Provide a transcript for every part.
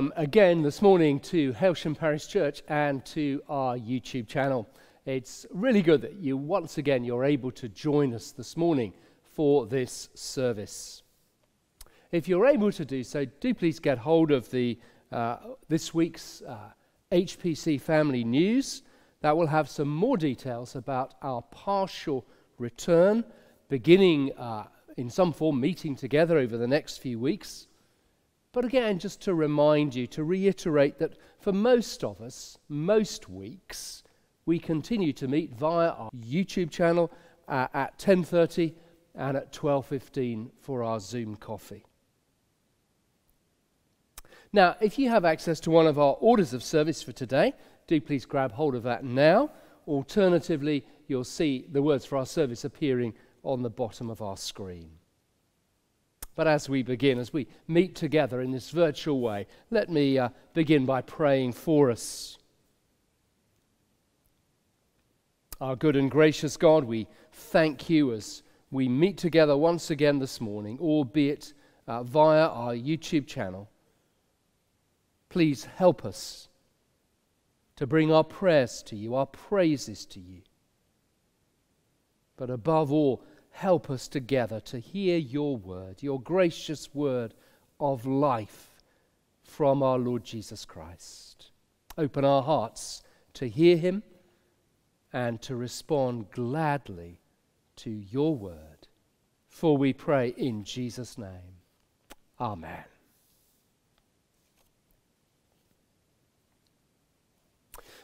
Welcome again this morning to Hailsham Parish Church and to our YouTube channel. It's really good that you once again you're able to join us this morning for this service. If you're able to do so, do please get hold of the uh, this week's uh, HPC Family News. That will have some more details about our partial return, beginning uh, in some form meeting together over the next few weeks but again, just to remind you, to reiterate that for most of us, most weeks, we continue to meet via our YouTube channel uh, at 10:30 and at 12:15 for our Zoom coffee. Now, if you have access to one of our orders of service for today, do please grab hold of that now. Alternatively, you'll see the words for our service appearing on the bottom of our screen. But as we begin, as we meet together in this virtual way, let me uh, begin by praying for us. Our good and gracious God, we thank you as we meet together once again this morning, albeit uh, via our YouTube channel. Please help us to bring our prayers to you, our praises to you. But above all, help us together to hear your word, your gracious word of life from our Lord Jesus Christ. Open our hearts to hear him and to respond gladly to your word. For we pray in Jesus' name. Amen.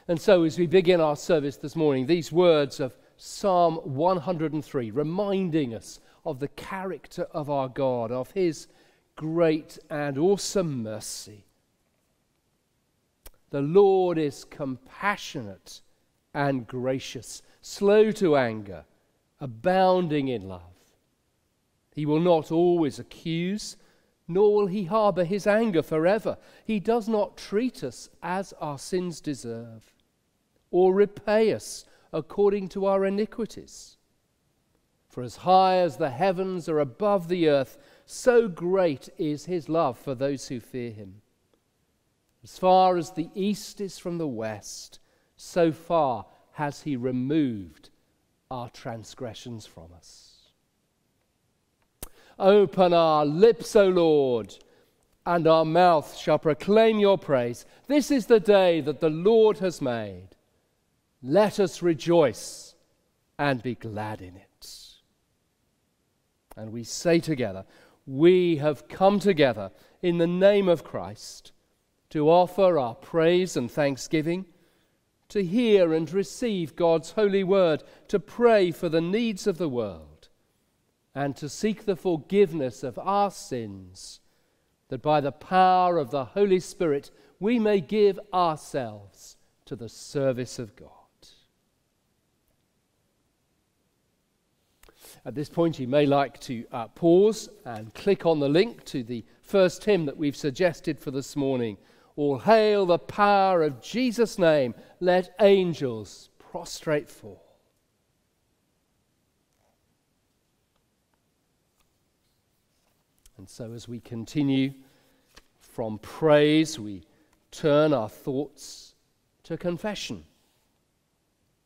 And so, as we begin our service this morning, these words of Psalm 103, reminding us of the character of our God, of his great and awesome mercy. The Lord is compassionate and gracious, slow to anger, abounding in love. He will not always accuse, nor will he harbor his anger forever. He does not treat us as our sins deserve, or repay us according to our iniquities. For as high as the heavens are above the earth, so great is his love for those who fear him. As far as the east is from the west, so far has he removed our transgressions from us. Open our lips, O Lord, and our mouth shall proclaim your praise. This is the day that the Lord has made. Let us rejoice and be glad in it. And we say together, We have come together in the name of Christ to offer our praise and thanksgiving, to hear and receive God's holy word, to pray for the needs of the world, and to seek the forgiveness of our sins, that by the power of the Holy Spirit we may give ourselves to the service of God. At this point, you may like to uh, pause and click on the link to the first hymn that we've suggested for this morning. All hail the power of Jesus' name, let angels prostrate fall. And so, as we continue from praise, we turn our thoughts to confession,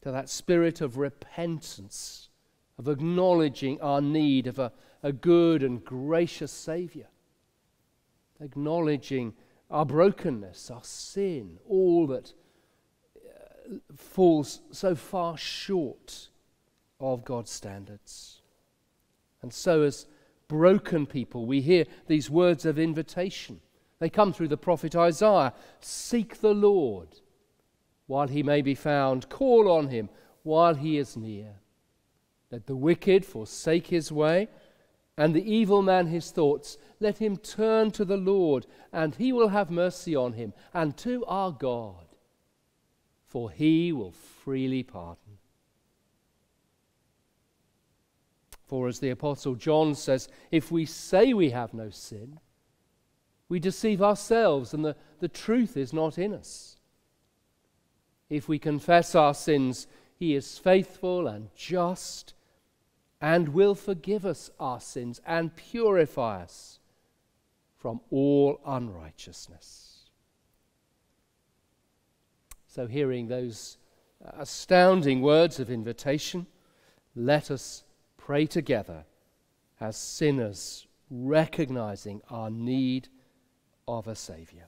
to that spirit of repentance of acknowledging our need of a, a good and gracious Saviour, acknowledging our brokenness, our sin, all that uh, falls so far short of God's standards. And so, as broken people, we hear these words of invitation. They come through the prophet Isaiah Seek the Lord while he may be found, call on him while he is near. Let the wicked forsake his way, and the evil man his thoughts. Let him turn to the Lord, and he will have mercy on him, and to our God, for he will freely pardon. For as the Apostle John says, if we say we have no sin, we deceive ourselves, and the, the truth is not in us. If we confess our sins, he is faithful and just and will forgive us our sins and purify us from all unrighteousness. So, hearing those astounding words of invitation, let us pray together as sinners, recognizing our need of a Saviour.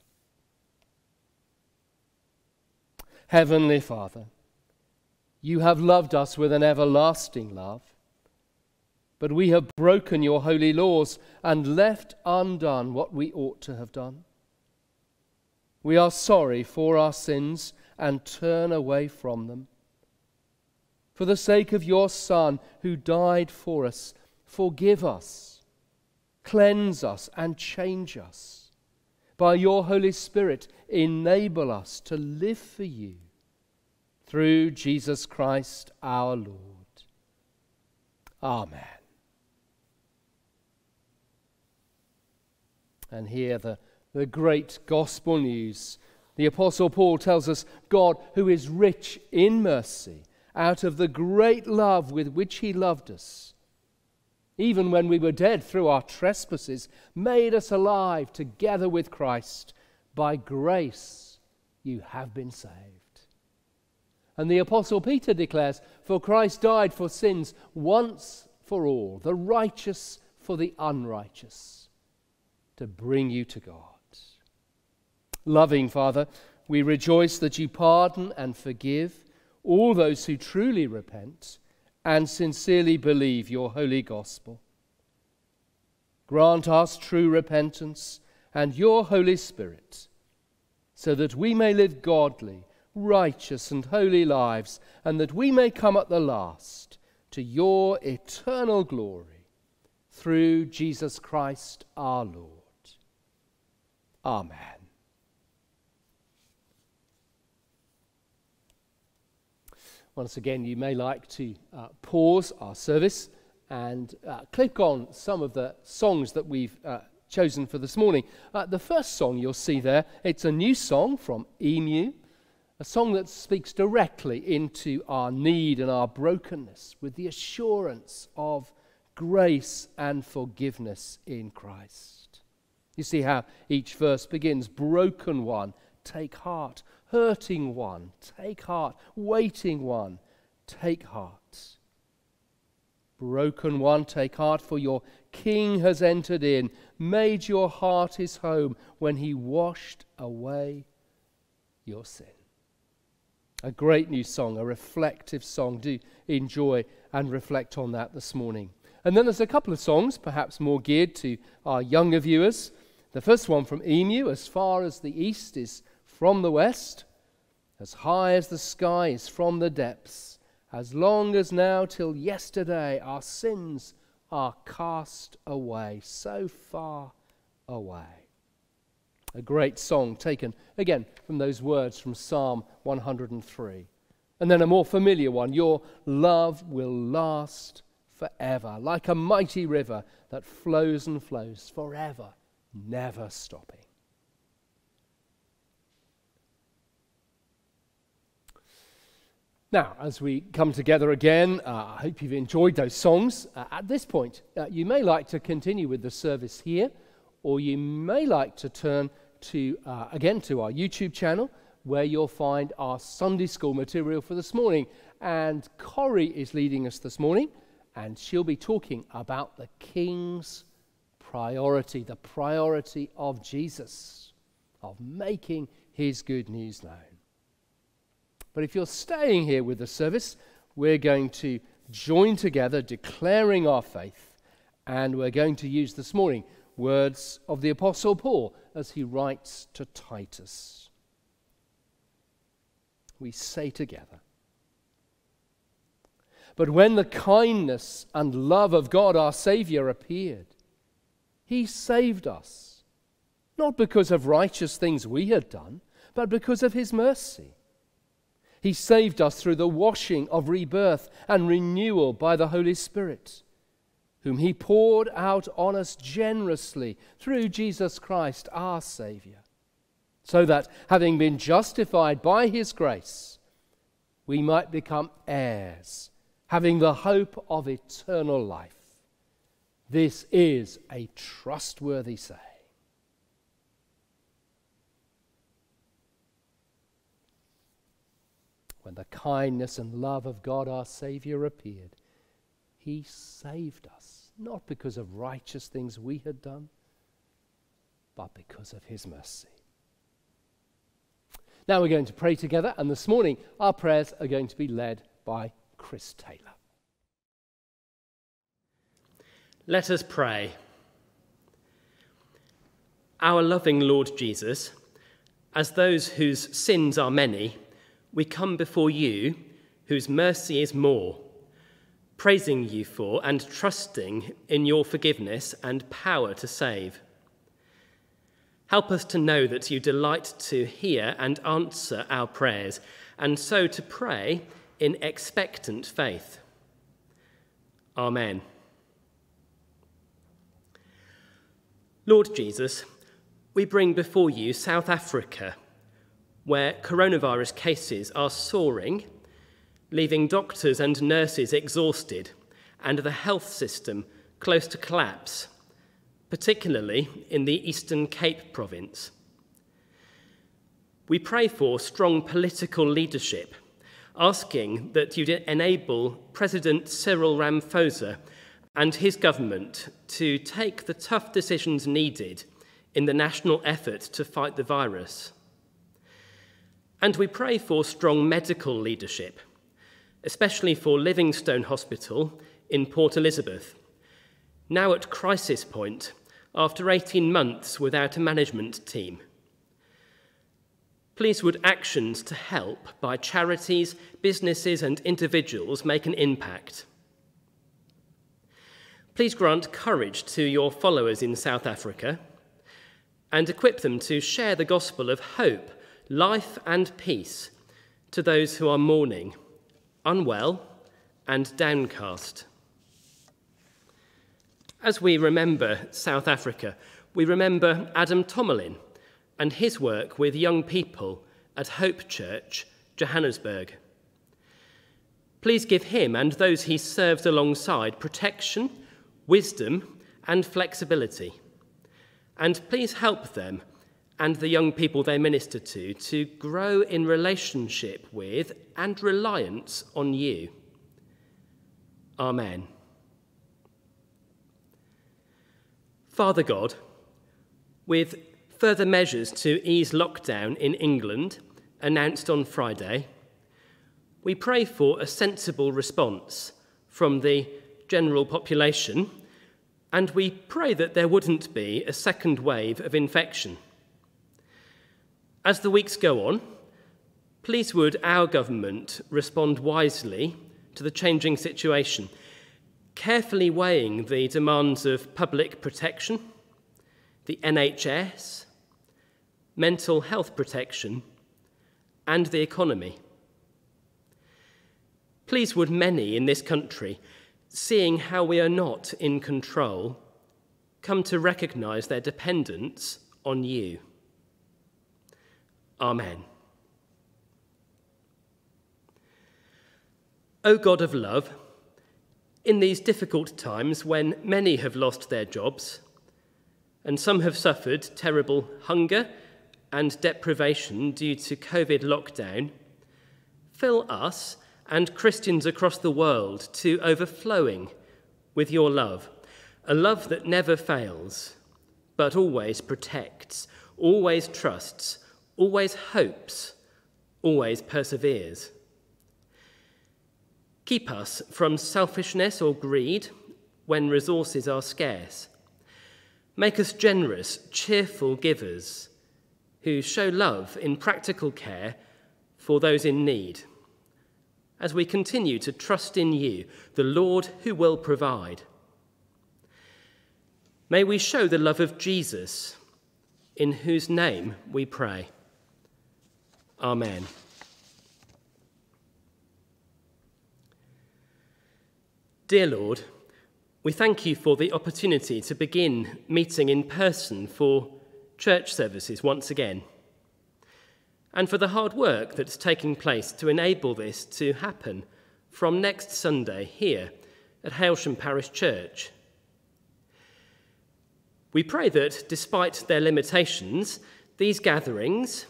Heavenly Father, you have loved us with an everlasting love. But we have broken your holy laws and left undone what we ought to have done. We are sorry for our sins and turn away from them. For the sake of your Son who died for us, forgive us, cleanse us, and change us. By your Holy Spirit, enable us to live for you through Jesus Christ our Lord. Amen. And hear the, the great gospel news. The Apostle Paul tells us God, who is rich in mercy, out of the great love with which he loved us, even when we were dead through our trespasses, made us alive together with Christ. By grace you have been saved. And the Apostle Peter declares, For Christ died for sins once for all, the righteous for the unrighteous to bring you to God. Loving Father, we rejoice that you pardon and forgive all those who truly repent and sincerely believe your holy gospel. Grant us true repentance and your Holy Spirit, so that we may live godly, righteous, and holy lives, and that we may come at the last to your eternal glory through Jesus Christ our Lord. Amen. Once again, you may like to uh, pause our service and uh, click on some of the songs that we've uh, chosen for this morning. Uh, the first song you'll see there, it's a new song from Emu, a song that speaks directly into our need and our brokenness with the assurance of grace and forgiveness in Christ. You see how each verse begins broken one, take heart, hurting one, take heart, waiting one, take heart. Broken one, take heart, for your King has entered in, made your heart his home when he washed away your sin. A great new song, a reflective song. Do enjoy and reflect on that this morning. And then there's a couple of songs, perhaps more geared to our younger viewers. The first one from Emu, as far as the east is from the west, as high as the sky is from the depths, as long as now till yesterday our sins are cast away, so far away. A great song taken again from those words from Psalm 103. And then a more familiar one Your love will last forever, like a mighty river that flows and flows forever never stopping. Now, as we come together again, uh, I hope you've enjoyed those songs. Uh, at this point, uh, you may like to continue with the service here, or you may like to turn to, uh, again to our YouTube channel, where you'll find our Sunday school material for this morning. And Corrie is leading us this morning, and she'll be talking about the King's priority, the priority of Jesus, of making his good news known. But if you're staying here with the service, we're going to join together declaring our faith, and we're going to use this morning words of the Apostle Paul as he writes to Titus. We say together, But when the kindness and love of God our Saviour appeared, he saved us, not because of righteous things we had done, but because of His mercy. He saved us through the washing of rebirth and renewal by the Holy Spirit, whom He poured out on us generously through Jesus Christ, our Saviour, so that, having been justified by His grace, we might become heirs, having the hope of eternal life. This is a trustworthy saying. When the kindness and love of God our Saviour appeared, He saved us, not because of righteous things we had done, but because of His mercy. Now we're going to pray together, and this morning our prayers are going to be led by Chris Taylor. Let us pray. Our loving Lord Jesus, as those whose sins are many, we come before you, whose mercy is more, praising you for and trusting in your forgiveness and power to save. Help us to know that you delight to hear and answer our prayers, and so to pray in expectant faith. Amen. Lord Jesus, we bring before you South Africa where coronavirus cases are soaring, leaving doctors and nurses exhausted and the health system close to collapse, particularly in the Eastern Cape province. We pray for strong political leadership, asking that you enable President Cyril Ramaphosa and his government to take the tough decisions needed in the national effort to fight the virus. And we pray for strong medical leadership, especially for Livingstone Hospital in Port Elizabeth, now at crisis point after 18 months without a management team. Please would actions to help by charities, businesses, and individuals make an impact. Please grant courage to your followers in South Africa and equip them to share the gospel of hope life and peace to those who are mourning, unwell, and downcast. As we remember South Africa, we remember Adam Tomalin and his work with young people at Hope Church, Johannesburg. Please give him and those he served alongside protection, wisdom, and flexibility. And please help them and the young people they minister to to grow in relationship with and reliance on you. Amen. Father God, with further measures to ease lockdown in England announced on Friday, we pray for a sensible response from the general population, and we pray that there wouldn't be a second wave of infection. As the weeks go on, please would our government respond wisely to the changing situation, carefully weighing the demands of public protection, the NHS, mental health protection, and the economy. Please would many in this country, seeing how we are not in control, come to recognise their dependence on you. Amen. O God of love, in these difficult times when many have lost their jobs and some have suffered terrible hunger and deprivation due to COVID lockdown, fill us and Christians across the world to overflowing with your love, a love that never fails, but always protects, always trusts, always hopes, always perseveres. Keep us from selfishness or greed when resources are scarce. Make us generous, cheerful givers who show love in practical care for those in need. As we continue to trust in you, the Lord who will provide. May we show the love of Jesus, in whose name we pray. Amen. Dear Lord, we thank you for the opportunity to begin meeting in person for church services once again, and for the hard work that's taking place to enable this to happen from next Sunday here at Hailsham Parish Church. We pray that, despite their limitations, these gatherings,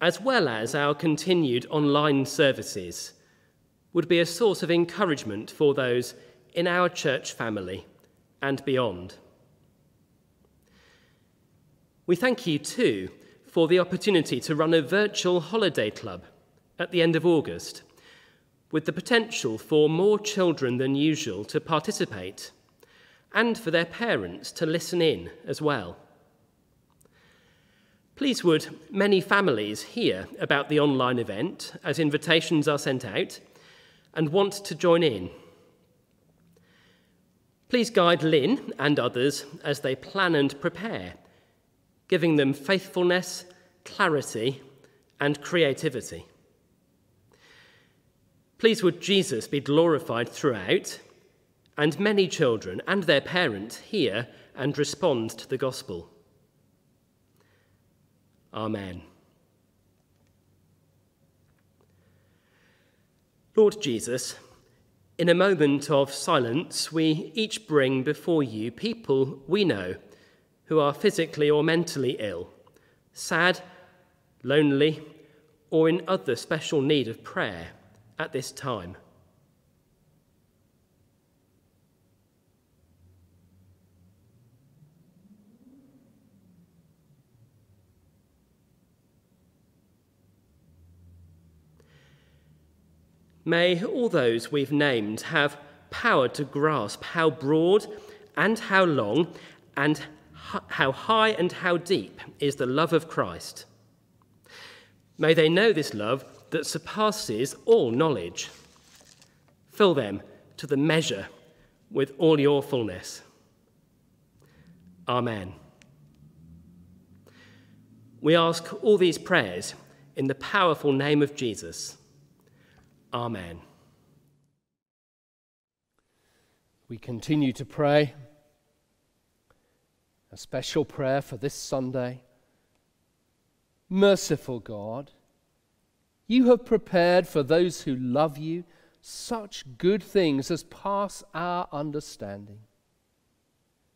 as well as our continued online services, would be a source of encouragement for those in our church family and beyond. We thank you too for the opportunity to run a virtual holiday club at the end of August, with the potential for more children than usual to participate and for their parents to listen in as well. Please would many families hear about the online event as invitations are sent out and want to join in. Please guide Lynn and others as they plan and prepare, giving them faithfulness, clarity, and creativity. Please would Jesus be glorified throughout, and many children and their parents hear and respond to the gospel. Amen. Lord Jesus, in a moment of silence, we each bring before you people we know who are physically or mentally ill, sad, lonely, or in other special need of prayer at this time. May all those we've named have power to grasp how broad and how long and how high and how deep is the love of Christ. May they know this love that surpasses all knowledge. Fill them to the measure with all your fullness. Amen. We ask all these prayers in the powerful name of Jesus. Amen. We continue to pray a special prayer for this Sunday. Merciful God, you have prepared for those who love you such good things as pass our understanding.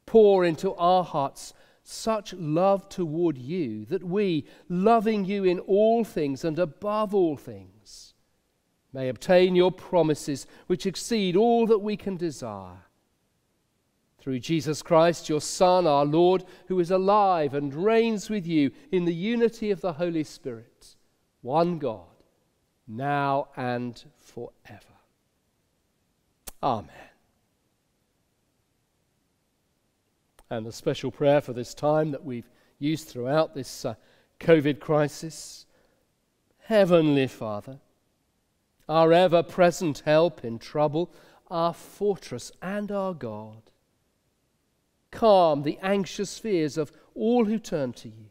Pour into our hearts such love toward you that we, loving you in all things and above all things, may obtain your promises which exceed all that we can desire. Through Jesus Christ, your Son, our Lord, who is alive and reigns with you in the unity of the Holy Spirit, one God, now and forever. Amen. And a special prayer for this time that we've used throughout this uh, COVID crisis Heavenly Father, our ever present help in trouble, our fortress and our God. Calm the anxious fears of all who turn to you.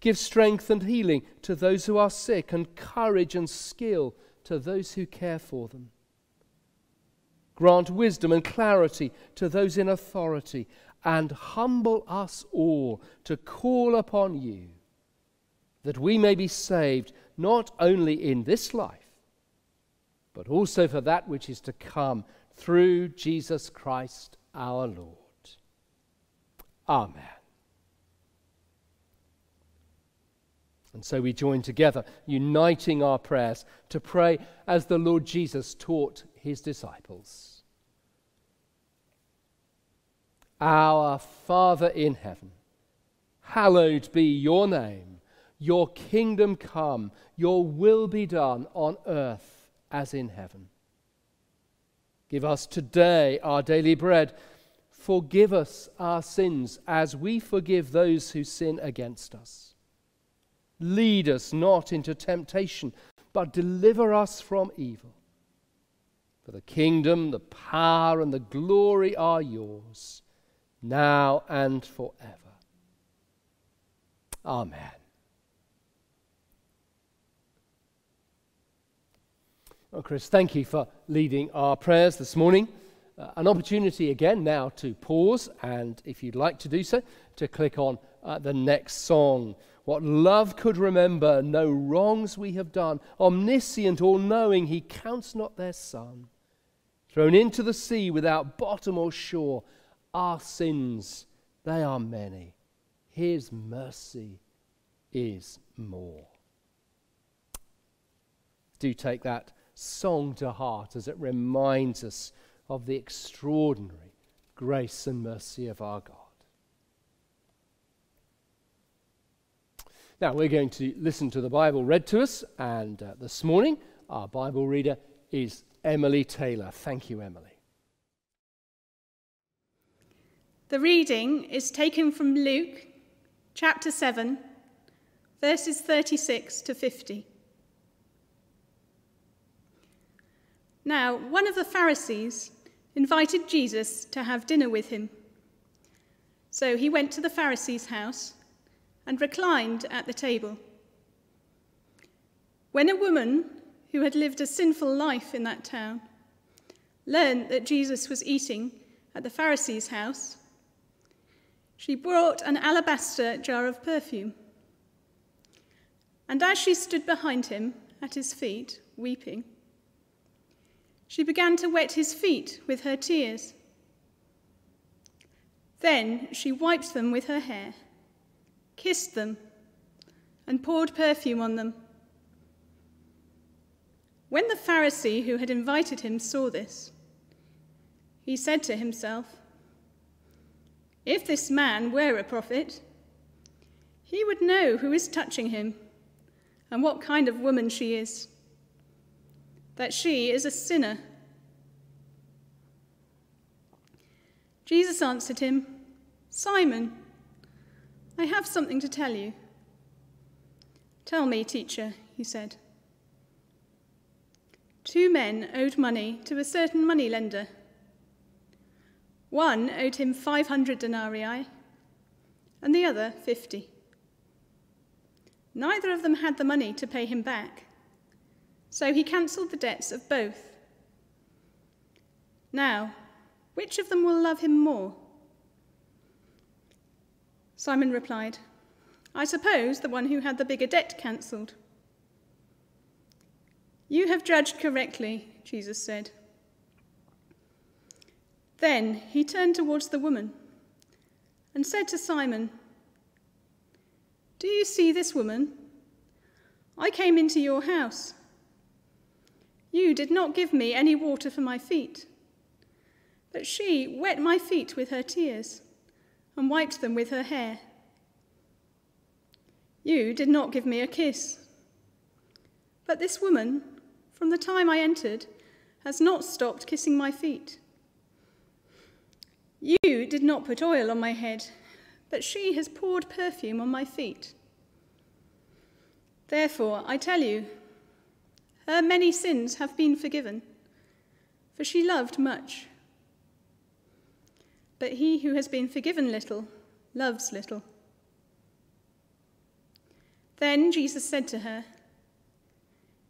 Give strength and healing to those who are sick, and courage and skill to those who care for them. Grant wisdom and clarity to those in authority, and humble us all to call upon you, that we may be saved not only in this life but also for that which is to come through Jesus Christ our Lord. Amen. And so we join together, uniting our prayers to pray as the Lord Jesus taught his disciples. Our Father in heaven, hallowed be your name. Your kingdom come, your will be done on earth as in heaven. Give us today our daily bread. Forgive us our sins as we forgive those who sin against us. Lead us not into temptation, but deliver us from evil. For the kingdom, the power, and the glory are yours, now and forever. Amen. Well, Chris, thank you for leading our prayers this morning. Uh, an opportunity again now to pause and, if you'd like to do so, to click on uh, the next song. What love could remember, no wrongs we have done. Omniscient, all knowing, he counts not their son. Thrown into the sea without bottom or shore, our sins, they are many. His mercy is more. Do take that song to heart as it reminds us of the extraordinary grace and mercy of our God. Now, we're going to listen to the Bible read to us, and uh, this morning our Bible reader is Emily Taylor. Thank you, Emily. The reading is taken from Luke chapter 7, verses 36 to 50. Now, one of the Pharisees invited Jesus to have dinner with him. So he went to the Pharisee's house and reclined at the table. When a woman who had lived a sinful life in that town learned that Jesus was eating at the Pharisee's house, she brought an alabaster jar of perfume. And as she stood behind him at his feet, weeping, she began to wet his feet with her tears. Then she wiped them with her hair, kissed them, and poured perfume on them. When the Pharisee who had invited him saw this, he said to himself, If this man were a prophet, he would know who is touching him and what kind of woman she is that she is a sinner. Jesus answered him, Simon, I have something to tell you. Tell me, teacher, he said. Two men owed money to a certain moneylender. One owed him 500 denarii, and the other 50. Neither of them had the money to pay him back. So he cancelled the debts of both. Now, which of them will love him more? Simon replied, I suppose the one who had the bigger debt cancelled. You have judged correctly, Jesus said. Then he turned towards the woman and said to Simon, Do you see this woman? I came into your house. You did not give me any water for my feet, but she wet my feet with her tears and wiped them with her hair. You did not give me a kiss, but this woman, from the time I entered, has not stopped kissing my feet. You did not put oil on my head, but she has poured perfume on my feet. Therefore, I tell you, her many sins have been forgiven, for she loved much. But he who has been forgiven little loves little. Then Jesus said to her,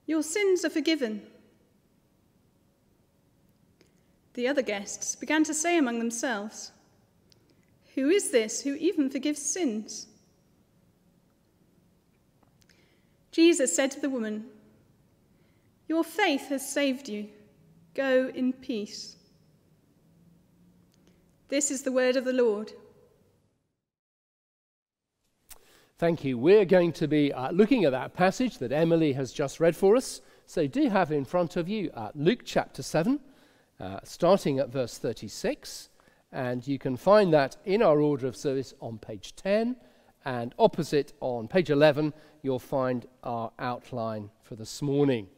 Your sins are forgiven. The other guests began to say among themselves, Who is this who even forgives sins? Jesus said to the woman, your faith has saved you. Go in peace. This is the word of the Lord. Thank you. We're going to be uh, looking at that passage that Emily has just read for us. So, do have in front of you uh, Luke chapter 7, uh, starting at verse 36. And you can find that in our order of service on page 10. And opposite on page 11, you'll find our outline for this morning.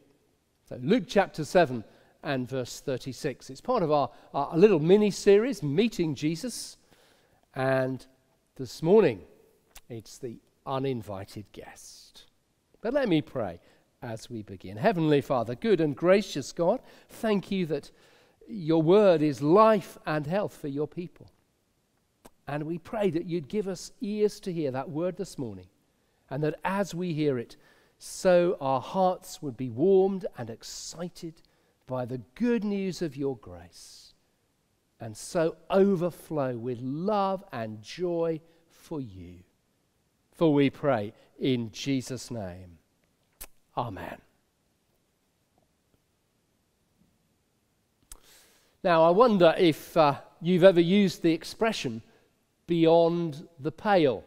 So, Luke chapter 7 and verse 36. It's part of our, our little mini series, Meeting Jesus. And this morning, it's the uninvited guest. But let me pray as we begin. Heavenly Father, good and gracious God, thank you that your word is life and health for your people. And we pray that you'd give us ears to hear that word this morning, and that as we hear it, so our hearts would be warmed and excited by the good news of your grace, and so overflow with love and joy for you. For we pray in Jesus' name. Amen. Now, I wonder if uh, you've ever used the expression beyond the pale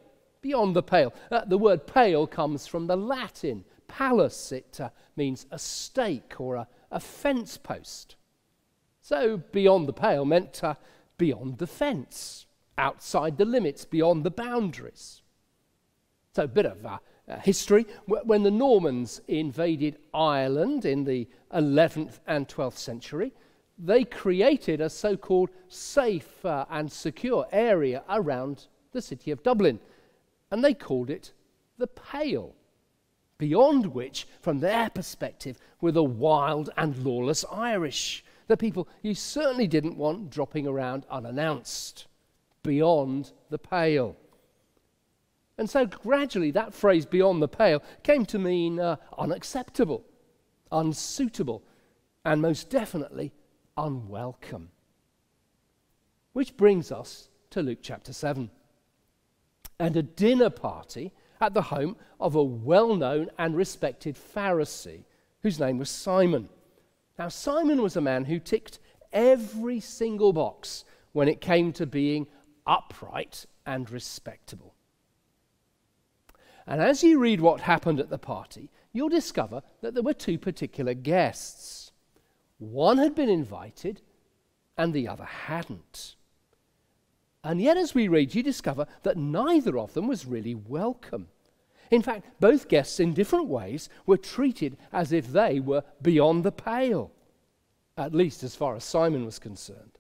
beyond the pale. Uh, the word pale comes from the Latin palus, it uh, means a stake or a, a, fence post. So, beyond the pale meant uh, beyond the fence, outside the limits, beyond the boundaries. So, a bit of uh, uh, history. When the Normans invaded Ireland in the 11th and 12th century, they created a so called safe uh, and secure area around the city of Dublin, and they called it the Pale, beyond which, from their perspective, were the wild and lawless Irish, the people you certainly didn't want dropping around unannounced, beyond the Pale. And so gradually that phrase beyond the pale came to mean uh, unacceptable, unsuitable, and most definitely unwelcome. Which brings us to Luke chapter 7 and a dinner party at the home of a well known and respected Pharisee whose name was Simon. Now, Simon was a man who ticked every single box when it came to being upright and respectable. And as you read what happened at the party, you'll discover that there were two particular guests. One had been invited, and the other hadn't. And yet, as we read, you discover that neither of them was really welcome. In fact, both guests, in different ways, were treated as if they were beyond the pale, at least as far as Simon was concerned.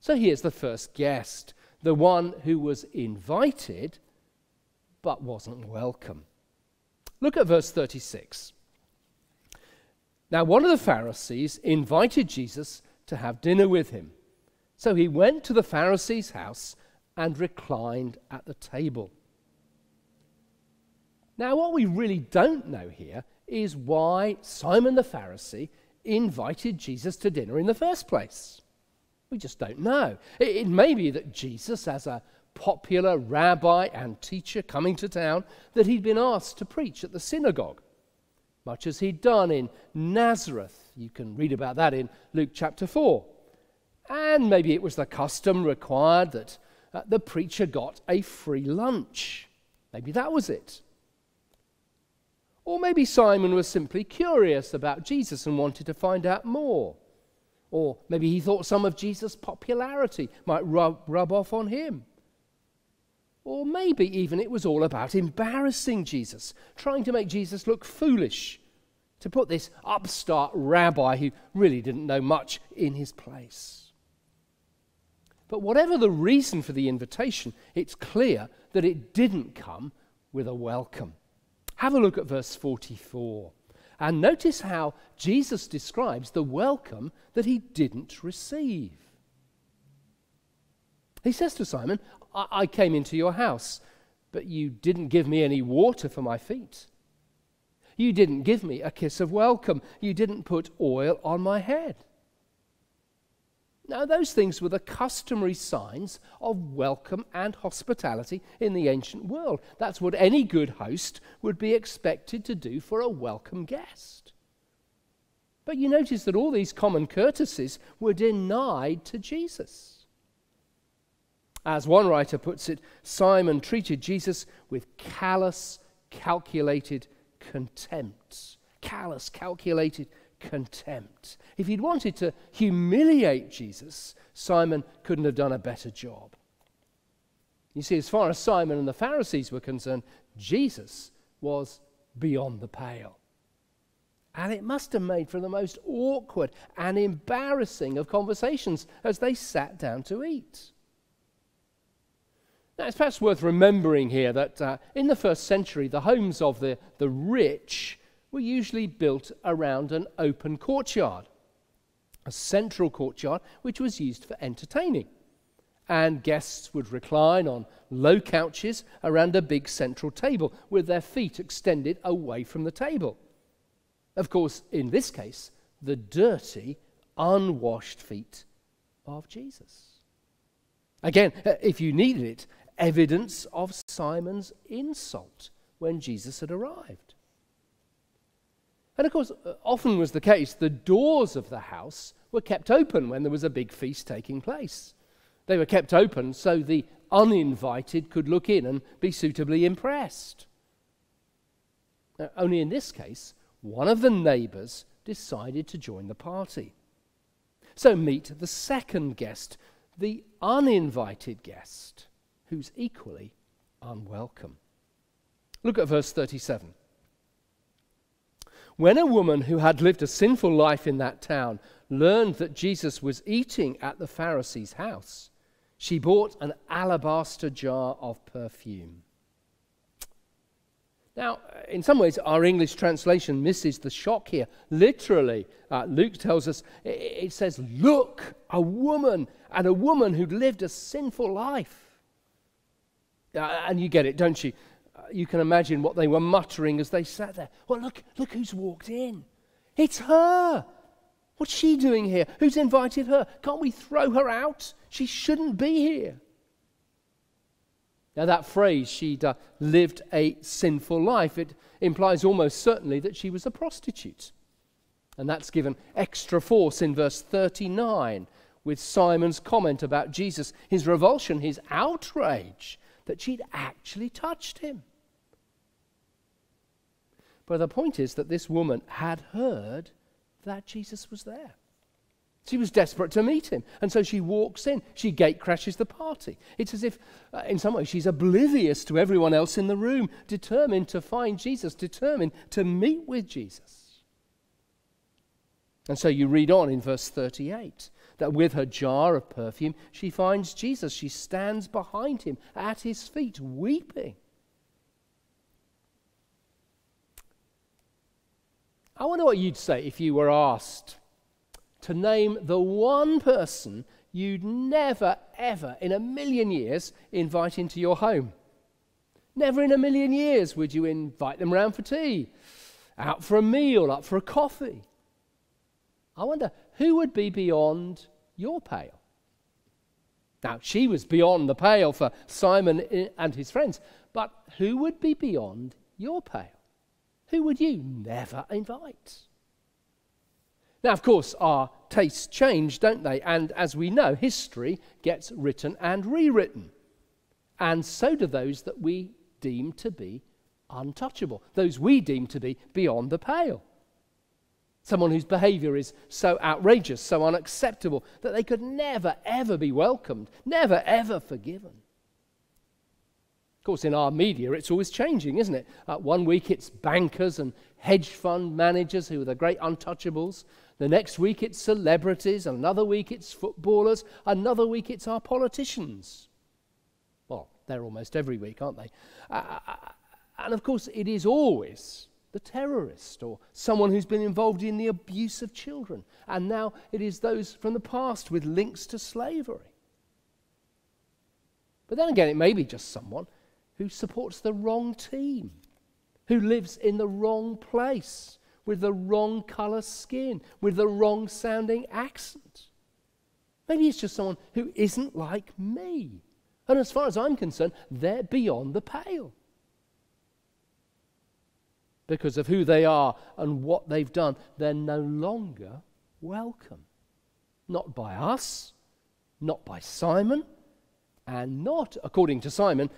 So here's the first guest, the one who was invited but wasn't welcome. Look at verse 36. Now, one of the Pharisees invited Jesus to have dinner with him. So he went to the Pharisee's house and reclined at the table. Now, what we really don't know here is why Simon the Pharisee invited Jesus to dinner in the first place. We just don't know. It, it, may be that Jesus, as a popular rabbi and teacher coming to town, that he'd been asked to preach at the synagogue, much as he'd done in Nazareth. You can read about that in Luke chapter 4. And maybe it was the custom required that uh, the preacher got a free lunch. Maybe that was it. Or maybe Simon was simply curious about Jesus and wanted to find out more. Or maybe he thought some of Jesus' popularity might rub, rub off on him. Or maybe even it was all about embarrassing Jesus, trying to make Jesus look foolish, to put this upstart rabbi who really didn't know much in his place. But whatever the reason for the invitation, it's clear that it didn't come with a welcome. Have a look at verse 44 and notice how Jesus describes the welcome that he didn't receive. He says to Simon, I, I came into your house, but you didn't give me any water for my feet. You didn't give me a kiss of welcome. You didn't put oil on my head. Now, those things were the customary signs of welcome and hospitality in the ancient world. That's what any good host would be expected to do for a welcome guest. But you notice that all these common courtesies were denied to Jesus. As one writer puts it, Simon treated Jesus with callous, calculated contempt. Callous, calculated contempt. If he'd wanted to humiliate Jesus, Simon couldn't have done a better job. You see, as far as Simon and the Pharisees were concerned, Jesus was beyond the pale. And it must have made for the most awkward and embarrassing of conversations as they sat down to eat. Now, it's perhaps worth remembering here that uh, in the first century, the homes of the, the rich were usually built around an open courtyard, a central courtyard which was used for entertaining. And guests would recline on low couches around a big central table with their feet extended away from the table. Of course, in this case, the dirty, unwashed feet of Jesus. Again, uh, if you needed it, evidence of Simon's insult when Jesus had arrived. And of course, uh, often was the case, the doors of the house were kept open when there was a big feast taking place. They were kept open so the uninvited could look in and be suitably impressed. Now, only in this case, one of the neighbours decided to join the party. So meet the second guest, the uninvited guest, who's equally unwelcome. Look at verse 37. When a woman who had lived a sinful life in that town learned that Jesus was eating at the Pharisee's house, she bought an alabaster jar of perfume. Now, in some ways, our English translation misses the shock here. Literally, uh, Luke tells us it says, Look, a woman, and a woman who'd lived a sinful life. Uh, and you get it, don't you? You can imagine what they were muttering as they sat there. Well, look, look who's walked in. It's her. What's she doing here? Who's invited her? Can't we throw her out? She shouldn't be here. Now, that phrase, she'd uh, lived a sinful life, it implies almost certainly that she was a prostitute. And that's given extra force in verse 39 with Simon's comment about Jesus, his revulsion, his outrage that she'd actually touched him. But the point is that this woman had heard that Jesus was there. She was desperate to meet him. And so she walks in. She gate crashes the party. It's as if, uh, in some way, she's oblivious to everyone else in the room, determined to find Jesus, determined to meet with Jesus. And so you read on in verse 38 that with her jar of perfume, she finds Jesus. She stands behind him at his feet, weeping. I wonder what you'd say if you were asked to name the one person you'd never, ever in a million years invite into your home. Never in a million years would you invite them round for tea, out for a meal, up for a coffee. I wonder who would be beyond your pale? Now, she was beyond the pale for Simon eh, and his friends, but who would be beyond your pale? Who would you never invite? Now, of course, our tastes change, don't they? And as we know, history gets written and rewritten. And so do those that we deem to be untouchable, those we deem to be beyond the pale. Someone whose behavior is so outrageous, so unacceptable, that they could never, ever be welcomed, never, ever forgiven. Of course, in our media, it's always changing, isn't it? Uh, one week it's bankers and hedge fund managers who are the great untouchables. The next week it's celebrities. Another week it's footballers. Another week it's our politicians. Well, they're almost every week, aren't they? Uh, uh, and of course, it is always the terrorist or someone who's been involved in the abuse of children. And now it is those from the past with links to slavery. But then again, it may be just someone who supports the wrong team, who lives in the wrong place, with the wrong colour skin, with the wrong sounding accent. Maybe it's just someone who isn't like me. And as far as I'm concerned, they're beyond the pale. Because of who they are and what they've done, they're no longer welcome. Not by us, not by Simon, and not, according to Simon,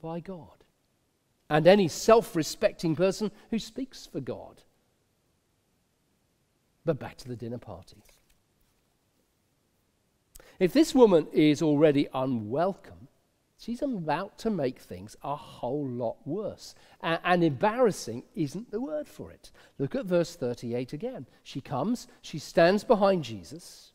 by God. And any self respecting person who speaks for God. But back to the dinner party. If this woman is already unwelcome, she's about to make things a whole lot worse. A- and embarrassing isn't the word for it. Look at verse 38 again. She comes, she stands behind Jesus,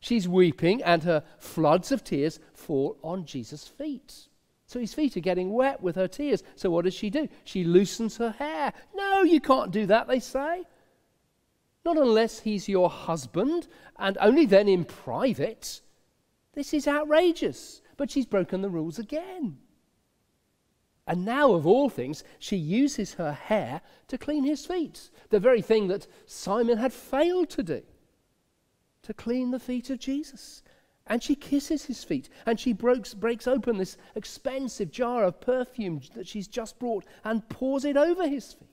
she's weeping, and her floods of tears fall on Jesus' feet. So his feet are getting wet with her tears. So what does she do? She loosens her hair. No, you can't do that, they say. Not unless he's your husband, and only then in private. This is outrageous. But she's broken the rules again. And now, of all things, she uses her hair to clean his feet, the very thing that Simon had failed to do to clean the feet of Jesus. And she kisses his feet and she breaks, breaks open this expensive jar of perfume that she's just brought and pours it over his feet.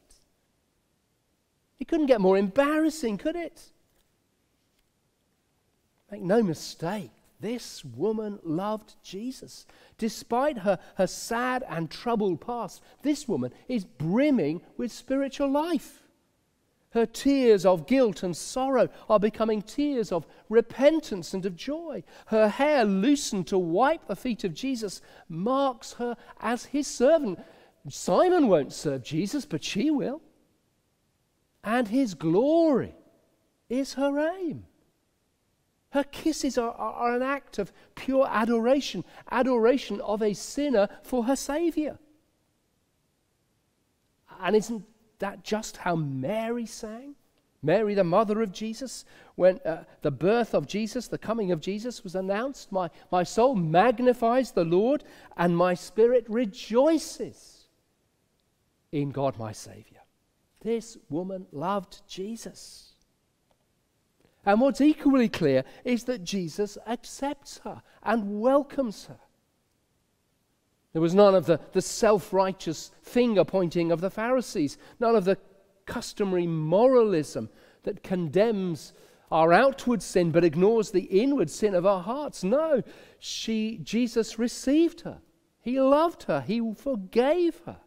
It couldn't get more embarrassing, could it? Make no mistake, This woman loved Jesus. Despite her, her sad and troubled past, this woman is brimming with spiritual life. Her tears of guilt and sorrow are becoming tears of repentance and of joy. Her hair loosened to wipe the feet of Jesus marks her as his servant. Simon won't serve Jesus, but she will. And his glory is her aim. Her kisses are, are, are, an act of pure adoration, adoration of a sinner for her Savior. And isn't that just how Mary sang? Mary, the mother of Jesus, when uh, the birth of Jesus, the coming of Jesus was announced, my, my soul magnifies the Lord, and my spirit rejoices in God my Savior. This woman loved Jesus. And what's equally clear is that Jesus accepts her and welcomes her. There was none of the, the self righteous finger pointing of the Pharisees, none of the customary moralism that condemns our outward sin but ignores the inward sin of our hearts. No, she, Jesus received her. He loved her. He forgave her.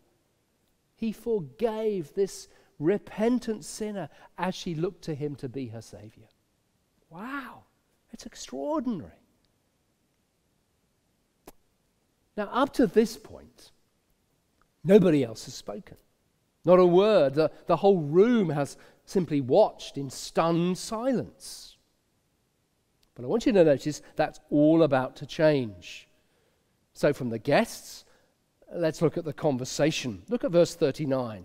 He forgave this repentant sinner as she looked to him to be her Savior. Wow, it's extraordinary. Now, up to this point, nobody else has spoken. Not a word. The, the whole room has simply watched in stunned silence. But I want you to notice that's all about to change. So, from the guests, let's look at the conversation. Look at verse 39.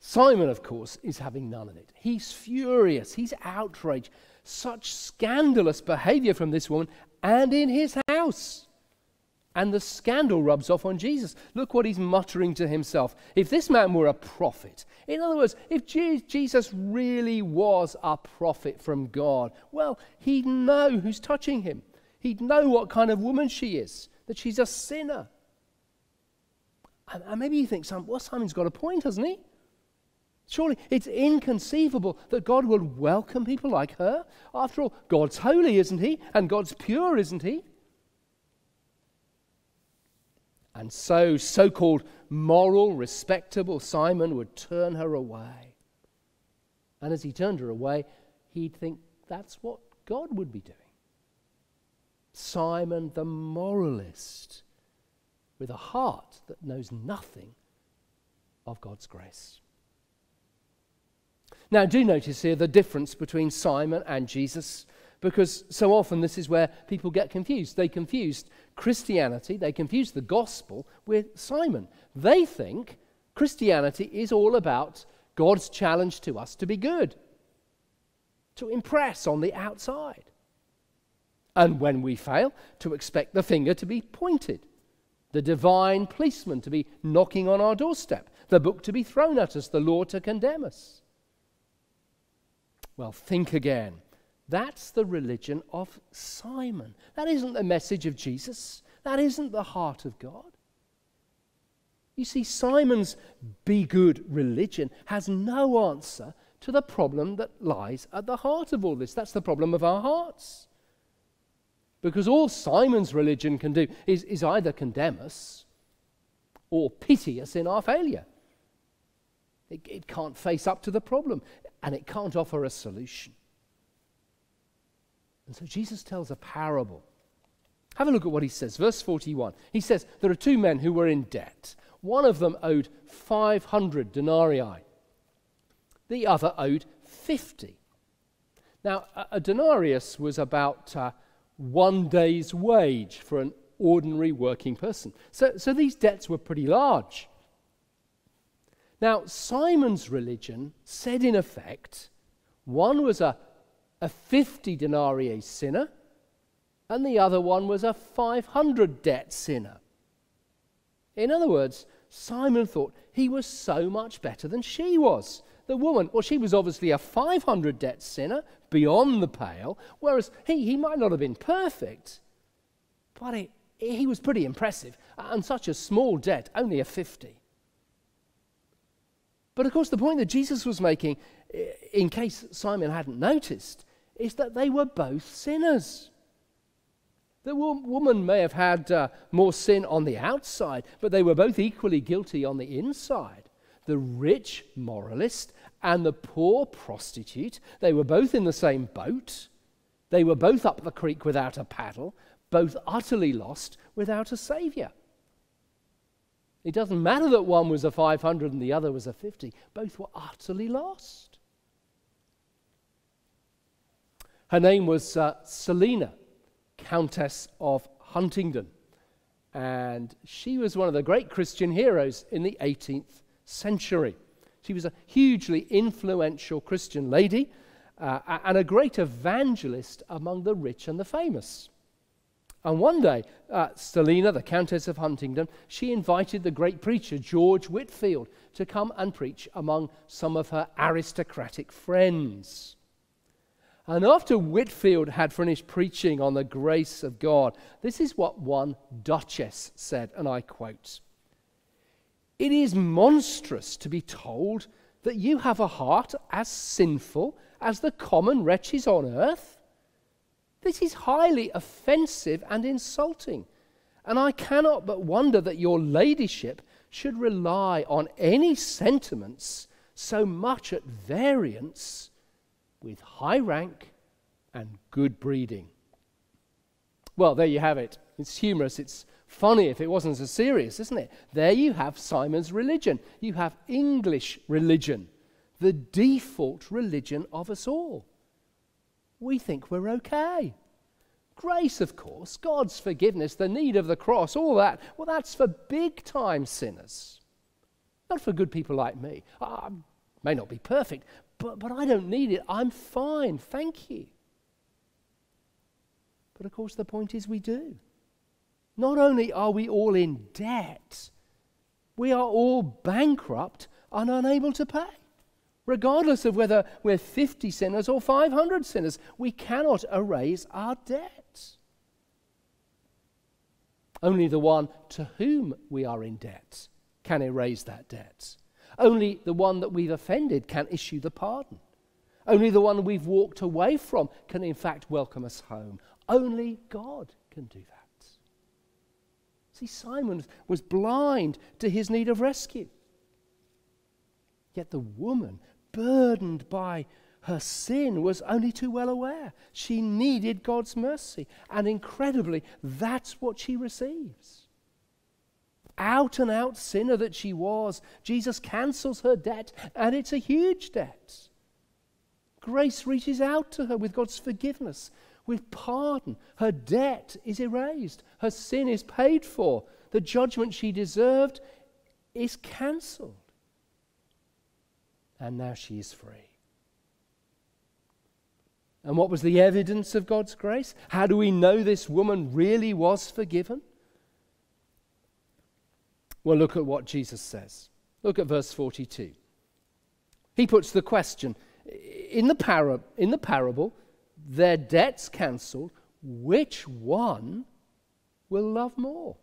Simon, of course, is having none of it. He's furious. He's outraged. Such scandalous behavior from this woman and in his house. And the scandal rubs off on Jesus. Look what he's muttering to himself. If this man were a prophet, in other words, if Jesus really was a prophet from God, well, he'd know who's touching him. He'd know what kind of woman she is, that she's a sinner. And maybe you think, well, Simon's got a point, hasn't he? Surely it's inconceivable that God would welcome people like her. After all, God's holy, isn't He? And God's pure, isn't He? And so, so called moral, respectable Simon would turn her away. And as he turned her away, he'd think that's what God would be doing. Simon the moralist, with a heart that knows nothing of God's grace. Now, do notice here the difference between Simon and Jesus, because so often this is where people get confused. They confused Christianity, they confuse the gospel with Simon. They think Christianity is all about God's challenge to us to be good, to impress on the outside. And when we fail, to expect the finger to be pointed, the divine policeman to be knocking on our doorstep, the book to be thrown at us, the law to condemn us. Well, think again. That's the religion of Simon. That isn't the message of Jesus. That isn't the heart of God. You see, Simon's be good religion has no answer to the problem that lies at the heart of all this. That's the problem of our hearts. Because all Simon's religion can do is, is either condemn us or pity us in our failure. It, it can't face up to the problem and it can't offer a solution. And so Jesus tells a parable. Have a look at what he says. Verse 41. He says, There are two men who were in debt. One of them owed 500 denarii, the other owed 50. Now, a, a denarius was about uh, one day's wage for an ordinary working person. So, so these debts were pretty large. Now, Simon's religion said in effect one was a, a 50 denarii sinner, and the other one was a 500 debt sinner. In other words, Simon thought he was so much better than she was. The woman, well, she was obviously a 500 debt sinner, beyond the pale, whereas he, he might not have been perfect, but it, he was pretty impressive. And such a small debt, only a 50. But of course, the point that Jesus was making, in case Simon hadn't noticed, is that they were both sinners. The woman may have had uh, more sin on the outside, but they were both equally guilty on the inside. The rich moralist and the poor prostitute, they were both in the same boat. They were both up the creek without a paddle, both utterly lost without a saviour. It doesn't matter that one was a 500 and the other was a 50, both were utterly lost. Her name was uh, Selina, Countess of Huntingdon, and she was one of the great Christian heroes in the 18th century. She was a hugely influential Christian lady uh, and a great evangelist among the rich and the famous. And one day, uh, Selina, the Countess of Huntingdon, she invited the great preacher George Whitefield to come and preach among some of her aristocratic friends. And after Whitefield had finished preaching on the grace of God, this is what one duchess said, and I quote It is monstrous to be told that you have a heart as sinful as the common wretches on earth. This is highly offensive and insulting, and I cannot but wonder that your ladyship should rely on any sentiments so much at variance with high rank and good breeding. Well, there you have it. It's humorous. It's funny if it wasn't so serious, isn't it? There you have Simon's religion. You have English religion, the default religion of us all we think we're okay. Grace, of course, God's forgiveness, the need of the cross, all that, well, that's for big time sinners. Not for good people like me. I may not be perfect, but, but I don't need it. I'm fine. Thank you. But of course, the point is we do. Not only are we all in debt, we are all bankrupt and unable to pay regardless of whether we're 50 sinners or 500 sinners. We cannot erase our debt. Only the one to whom we are in debt can erase that debt. Only the one that we've offended can issue the pardon. Only the one we've walked away from can, in fact, welcome us home. Only God can do that. See, Simon was blind to his need of rescue. Yet the woman burdened by her sin, was only too well aware. She needed God's mercy. And incredibly, that's what she receives. Out and out sinner that she was, Jesus cancels her debt, and it's a huge debt. Grace reaches out to her with God's forgiveness, with pardon. Her debt is erased, her sin is paid for. The judgment she deserved is cancelled and now she is free. And what was the evidence of God's grace? How do we know this woman really was forgiven? Well, look at what Jesus says. Look at verse 42. He puts the question in the, in the parable, their debts cancelled, which one will love more?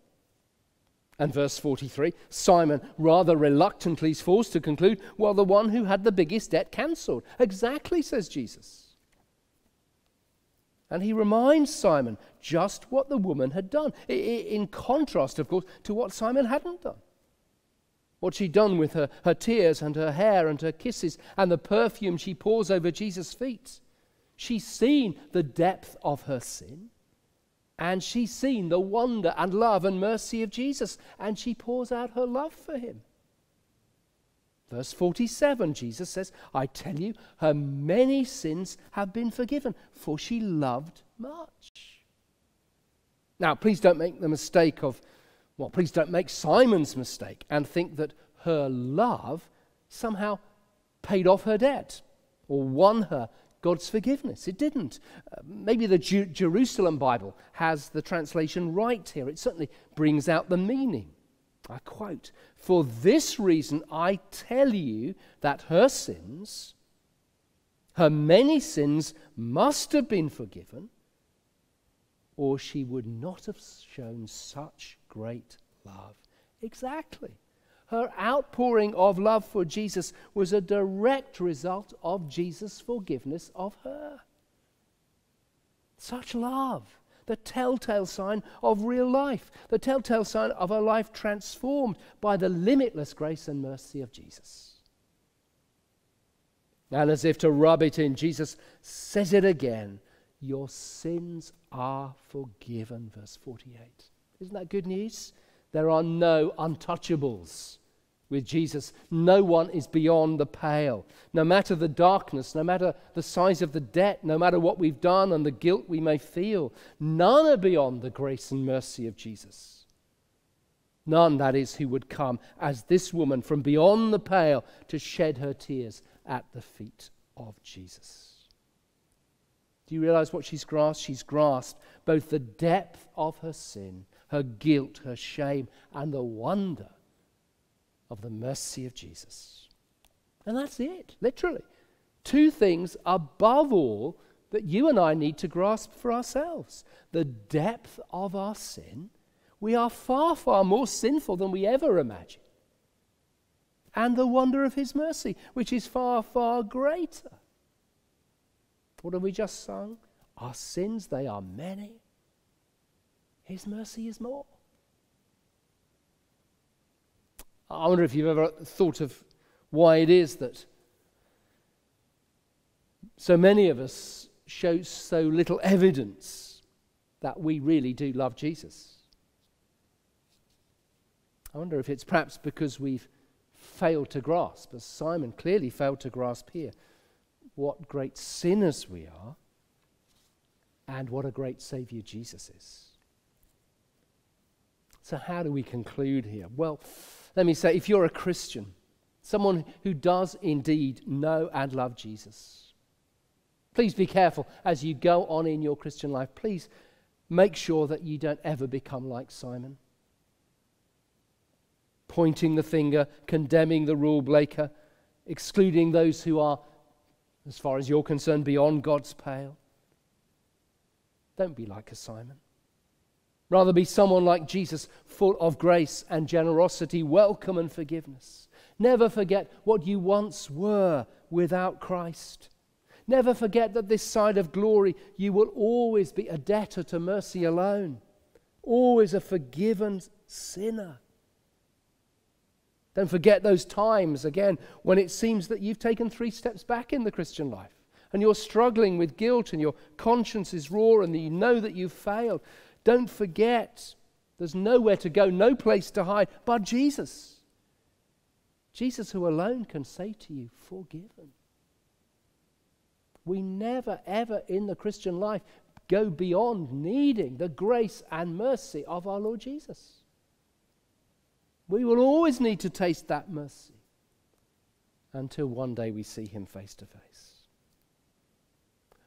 And verse 43 Simon rather reluctantly is forced to conclude, well, the one who had the biggest debt cancelled. Exactly, says Jesus. And he reminds Simon just what the woman had done, in contrast, of course, to what Simon hadn't done. What she'd done with her, her tears and her hair and her kisses and the perfume she pours over Jesus' feet. She's seen the depth of her sin and she's seen the wonder and love and mercy of Jesus, and she pours out her love for him. Verse 47, Jesus says, I tell you, her many sins have been forgiven, for she loved much. Now, please don't make the mistake of, well, please don't make Simon's mistake and think that her love somehow paid off her debt or won her God's forgiveness. It didn't. Uh, maybe the Ju- Jerusalem Bible has the translation right here. It certainly brings out the meaning. I quote For this reason I tell you that her sins, her many sins, must have been forgiven, or she would not have shown such great love. Exactly. Her outpouring of love for Jesus was a direct result of Jesus' forgiveness of her. Such love. The telltale sign of real life. The telltale sign of a life transformed by the limitless grace and mercy of Jesus. And as if to rub it in, Jesus says it again Your sins are forgiven. Verse 48. Isn't that good news? There are no untouchables with Jesus. No one is beyond the pale. No matter the darkness, no matter the size of the debt, no matter what we've done and the guilt we may feel, none are beyond the grace and mercy of Jesus. None, that is, who would come as this woman from beyond the pale to shed her tears at the feet of Jesus. Do you realize what she's grasped? She's grasped both the depth of her sin, her guilt, her shame, and the wonder of the mercy of Jesus. And that's it, literally. Two things above all that you and I need to grasp for ourselves the depth of our sin. We are far, far more sinful than we ever imagined. And the wonder of His mercy, which is far, far greater. What have we just sung? Our sins, they are many. His mercy is more. I wonder if you've ever thought of why it is that so many of us show so little evidence that we really do love Jesus. I wonder if it's perhaps because we've failed to grasp, as Simon clearly failed to grasp here, what great sinners we are and what a great Saviour Jesus is. So, how do we conclude here? Well, let me say if you're a Christian, someone who does indeed know and love Jesus, please be careful as you go on in your Christian life. Please make sure that you don't ever become like Simon. Pointing the finger, condemning the rule breaker, excluding those who are, as far as you're concerned, beyond God's pale. Don't be like a Simon. Rather, be someone like Jesus, full of grace and generosity, welcome and forgiveness. Never forget what you once were without Christ. Never forget that this side of glory, you will always be a debtor to mercy alone, always a forgiven sinner. Don't forget those times, again, when it seems that you've taken three steps back in the Christian life and you're struggling with guilt and your conscience is raw and you know that you've failed. Don't forget, there's nowhere to go, no place to hide but Jesus. Jesus, who alone can say to you, forgiven. We never, ever in the Christian life go beyond needing the grace and mercy of our Lord Jesus. We will always need to taste that mercy until one day we see him face to face.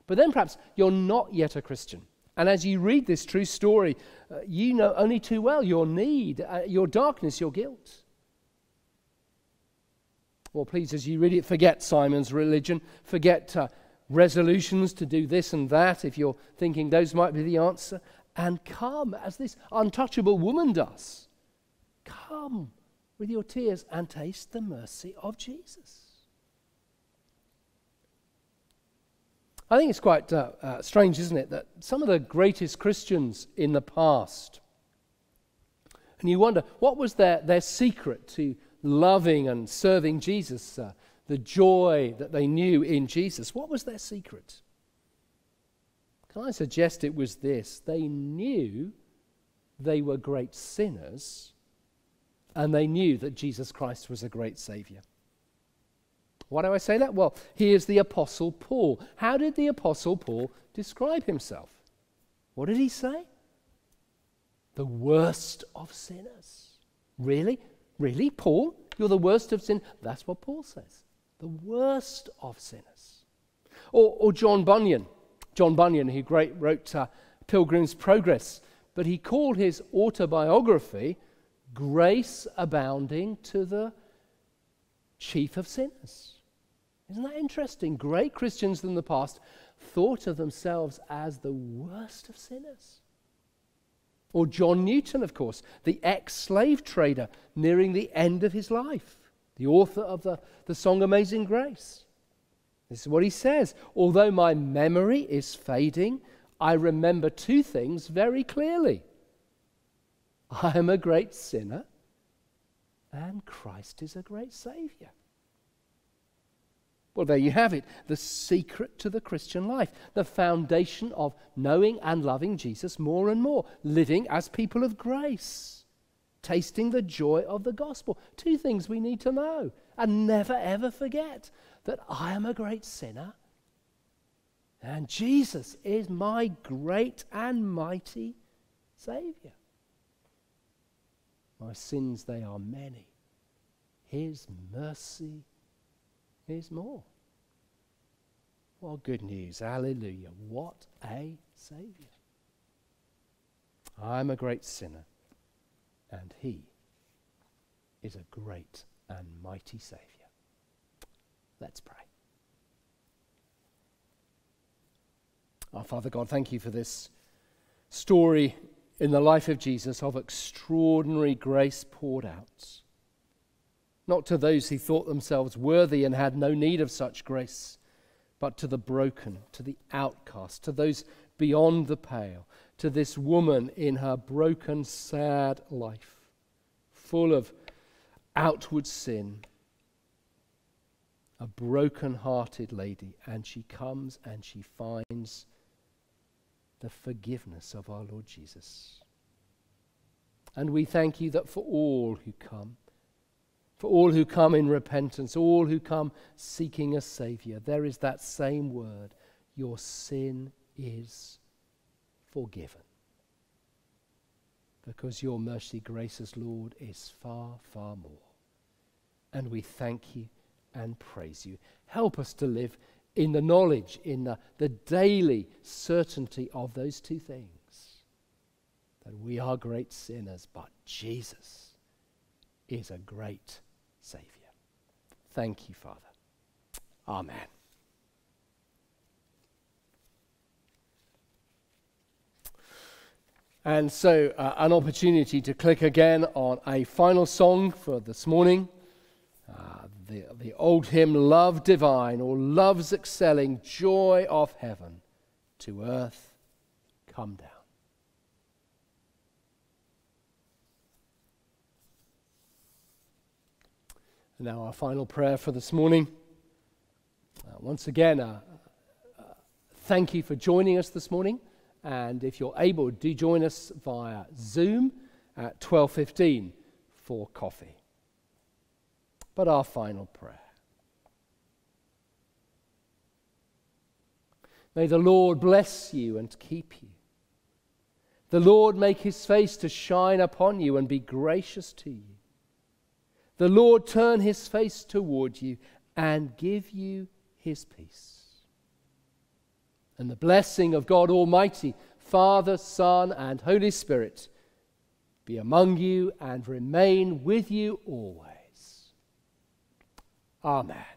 But then perhaps you're not yet a Christian. And as you read this true story, uh, you know only too well your need, uh, your darkness, your guilt. Well, please, as you read it, forget Simon's religion, forget uh, resolutions to do this and that if you're thinking those might be the answer, and come as this untouchable woman does. Come with your tears and taste the mercy of Jesus. I think it's quite uh, uh, strange, isn't it, that some of the greatest Christians in the past, and you wonder, what was their, their secret to loving and serving Jesus, uh, the joy that they knew in Jesus? What was their secret? Can I suggest it was this? They knew they were great sinners, and they knew that Jesus Christ was a great Savior. Why do I say that? Well, he is the Apostle Paul. How did the Apostle Paul describe himself? What did he say? The worst of sinners. Really? Really, Paul? You're the worst of sin? That's what Paul says. The worst of sinners. Or, or John Bunyan. John Bunyan, who great, wrote uh, Pilgrim's Progress, but he called his autobiography Grace Abounding to the Chief of Sinners. Isn't that interesting? Great Christians in the past thought of themselves as the worst of sinners. Or John Newton, of course, the ex slave trader nearing the end of his life, the author of the, the song Amazing Grace. This is what he says Although my memory is fading, I remember two things very clearly I am a great sinner, and Christ is a great Savior. Well, there you have it the secret to the Christian life, the foundation of knowing and loving Jesus more and more, living as people of grace, tasting the joy of the gospel. Two things we need to know and never ever forget that I am a great sinner and Jesus is my great and mighty Savior. My sins, they are many. His mercy is more. Well, good news. Hallelujah. What a Savior. I'm a great sinner, and He is a great and mighty Savior. Let's pray. Our Father God, thank you for this story in the life of Jesus of extraordinary grace poured out. Not to those who thought themselves worthy and had no need of such grace, but to the broken, to the outcast, to those beyond the pale, to this woman in her broken, sad life, full of outward sin, a broken hearted lady, and she comes and she finds the forgiveness of our Lord Jesus. And we thank you that for all who come, for all who come in repentance, all who come seeking a Savior, there is that same word your sin is forgiven. Because your mercy, gracious Lord, is far, far more. And we thank you and praise you. Help us to live in the knowledge, in the, the daily certainty of those two things that we are great sinners, but Jesus is a great Savior. Thank you, Father. Amen. And so, uh, an opportunity to click again on a final song for this morning uh, the, the old hymn, Love Divine, or Love's Excelling Joy of Heaven to Earth Come Down. And now, our final prayer for this morning. Uh, once again, uh, uh, thank you for joining us this morning. And if you're able, do join us via Zoom at 12:15 for coffee. But our final prayer. May the Lord bless you and keep you. The Lord make his face to shine upon you and be gracious to you the Lord turn his face toward you and give you his peace. And the blessing of God Almighty, Father, Son, and Holy Spirit be among you and remain with you always. Amen.